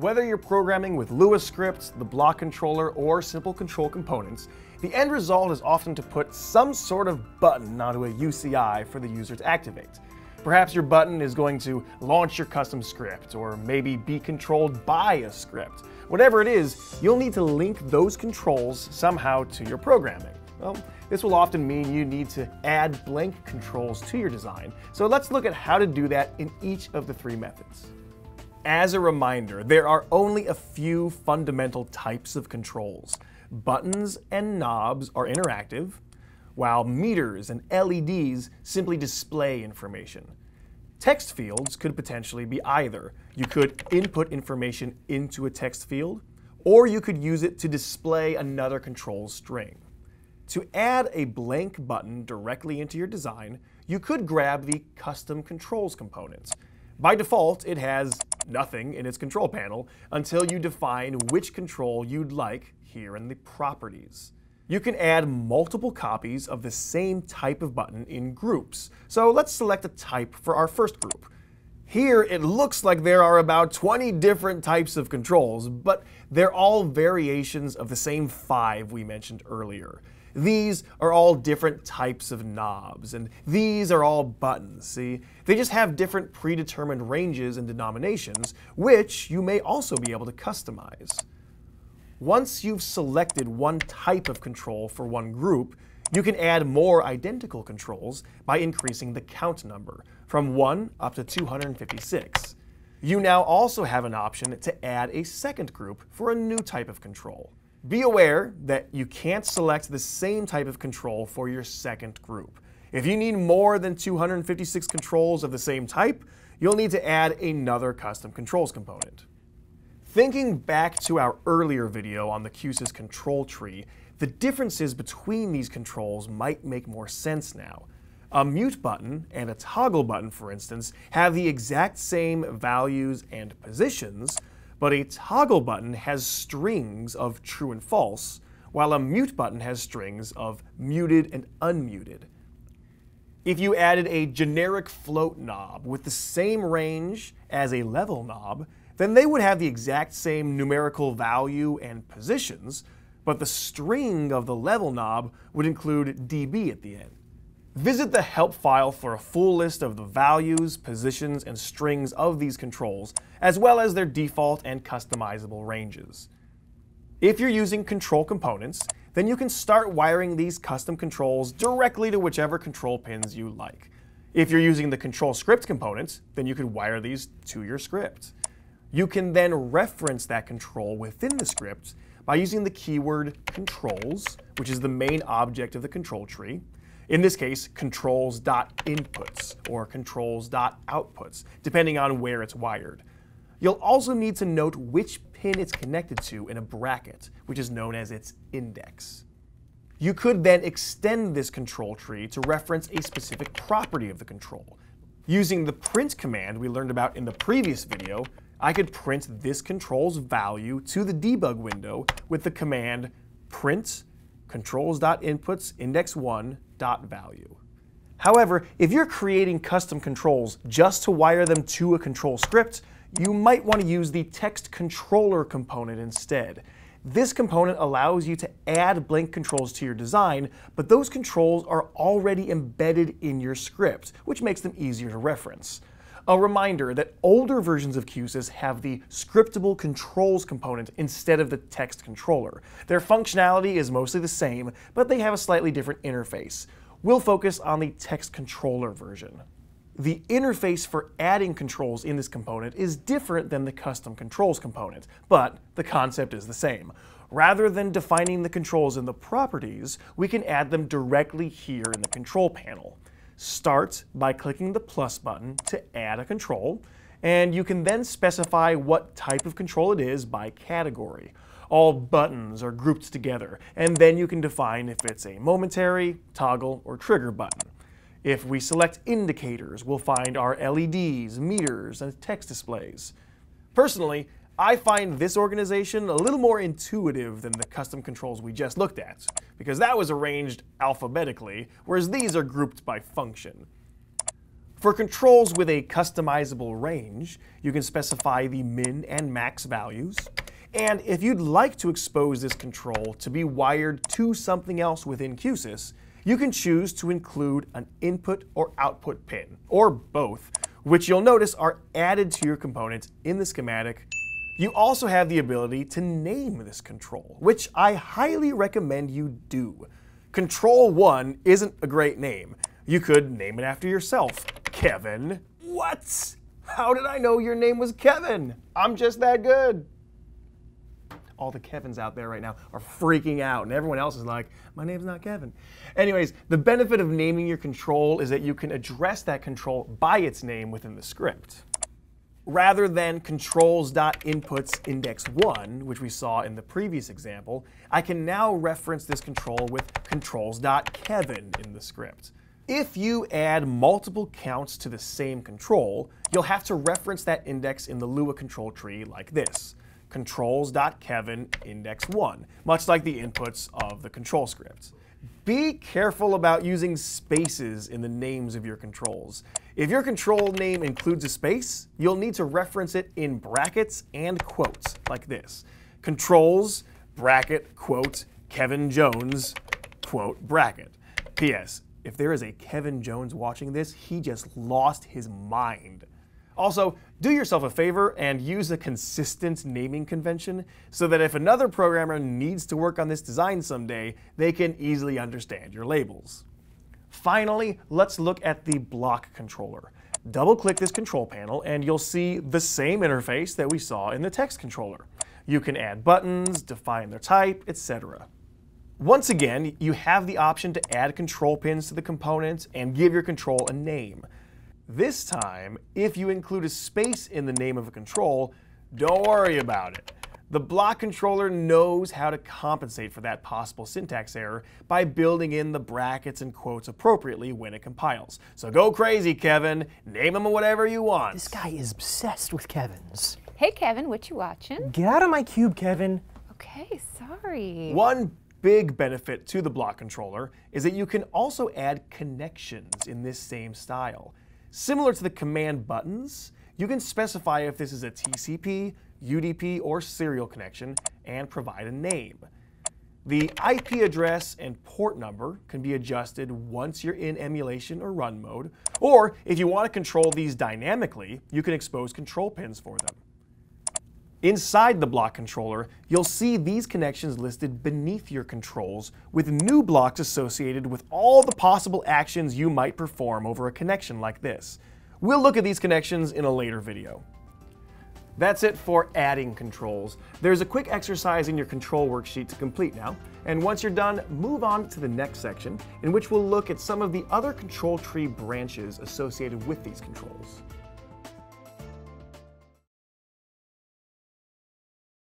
Whether you're programming with Lua scripts, the block controller, or simple control components, the end result is often to put some sort of button onto a UCI for the user to activate. Perhaps your button is going to launch your custom script, or maybe be controlled by a script. Whatever it is, you'll need to link those controls somehow to your programming. Well, this will often mean you need to add blank controls to your design. So let's look at how to do that in each of the three methods. As a reminder, there are only a few fundamental types of controls. Buttons and knobs are interactive, while meters and LEDs simply display information. Text fields could potentially be either. You could input information into a text field, or you could use it to display another control string. To add a blank button directly into your design, you could grab the Custom Controls component. By default, it has nothing in its control panel until you define which control you'd like here in the Properties. You can add multiple copies of the same type of button in groups. So let's select a type for our first group. Here, it looks like there are about 20 different types of controls, but they're all variations of the same five we mentioned earlier. These are all different types of knobs, and these are all buttons, see? They just have different predetermined ranges and denominations, which you may also be able to customize. Once you've selected one type of control for one group, you can add more identical controls by increasing the count number from 1 up to 256. You now also have an option to add a second group for a new type of control. Be aware that you can't select the same type of control for your second group. If you need more than 256 controls of the same type, you'll need to add another custom controls component. Thinking back to our earlier video on the Q-SYS control tree, the differences between these controls might make more sense now. A mute button and a toggle button, for instance, have the exact same values and positions, but a toggle button has strings of true and false, while a mute button has strings of muted and unmuted. If you added a generic float knob with the same range as a level knob, then they would have the exact same numerical value and positions, but the string of the level knob would include dB at the end. Visit the help file for a full list of the values, positions, and strings of these controls, as well as their default and customizable ranges. If you're using control components, then you can start wiring these custom controls directly to whichever control pins you like. If you're using the control script components, then you can wire these to your script. You can then reference that control within the script by using the keyword controls, which is the main object of the control tree, in this case, controls.inputs or controls.outputs, depending on where it's wired. You'll also need to note which pin it's connected to in a bracket, which is known as its index. You could then extend this control tree to reference a specific property of the control. Using the print command we learned about in the previous video, I could print this control's value to the debug window with the command print controls.inputs index1.value. However, if you're creating custom controls just to wire them to a control script, you might want to use the text controller component instead. This component allows you to add blank controls to your design, but those controls are already embedded in your script, which makes them easier to reference. A reminder that older versions of Q-SYS have the scriptable controls component instead of the text controller. Their functionality is mostly the same, but they have a slightly different interface. We'll focus on the text controller version. The interface for adding controls in this component is different than the custom controls component, but the concept is the same. Rather than defining the controls in the properties, we can add them directly here in the control panel. Start by clicking the plus button to add a control, and you can then specify what type of control it is by category. All buttons are grouped together, and then you can define if it's a momentary, toggle, or trigger button. If we select indicators, we'll find our LEDs, meters, and text displays. Personally, I find this organization a little more intuitive than the custom controls we just looked at, because that was arranged alphabetically, whereas these are grouped by function. For controls with a customizable range, you can specify the min and max values. And if you'd like to expose this control to be wired to something else within Q-SYS, you can choose to include an input or output pin, or both, which you'll notice are added to your component in the schematic. You also have the ability to name this control, which I highly recommend you do. Control 1 isn't a great name. You could name it after yourself, Kevin. What? How did I know your name was Kevin? I'm just that good. All the Kevins out there right now are freaking out, and everyone else is like, my name's not Kevin. Anyways, the benefit of naming your control is that you can address that control by its name within the script. Rather than controls.inputs index 1, which we saw in the previous example, I can now reference this control with controls.kevin in the script. If you add multiple counts to the same control, you'll have to reference that index in the Lua control tree like this, controls.kevin index 1, much like the inputs of the control script. Be careful about using spaces in the names of your controls. If your control name includes a space, you'll need to reference it in brackets and quotes, like this. Controls, bracket, quote, Kevin Jones, quote, bracket. P.S if there is a Kevin Jones watching this, he just lost his mind. Also, do yourself a favor and use a consistent naming convention so that if another programmer needs to work on this design someday, they can easily understand your labels. Finally, let's look at the block controller. Double-click this control panel and you'll see the same interface that we saw in the text controller. You can add buttons, define their type, etc. Once again, you have the option to add control pins to the component and give your control a name. This time, if you include a space in the name of a control, don't worry about it. The block controller knows how to compensate for that possible syntax error by building in the brackets and quotes appropriately when it compiles. So go crazy, Kevin. Name them whatever you want. This guy is obsessed with Kevins. Hey, Kevin, what you watching? Get out of my cube, Kevin. Okay, sorry. One big benefit to the block controller is that you can also add connections in this same style. Similar to the command buttons, you can specify if this is a TCP, UDP, or serial connection and provide a name. The IP address and port number can be adjusted once you're in emulation or run mode, or if you want to control these dynamically, you can expose control pins for them. Inside the block controller, you'll see these connections listed beneath your controls with new blocks associated with all the possible actions you might perform over a connection like this. We'll look at these connections in a later video. That's it for adding controls. There's a quick exercise in your control worksheet to complete now, and once you're done, move on to the next section, in which we'll look at some of the other control tree branches associated with these controls.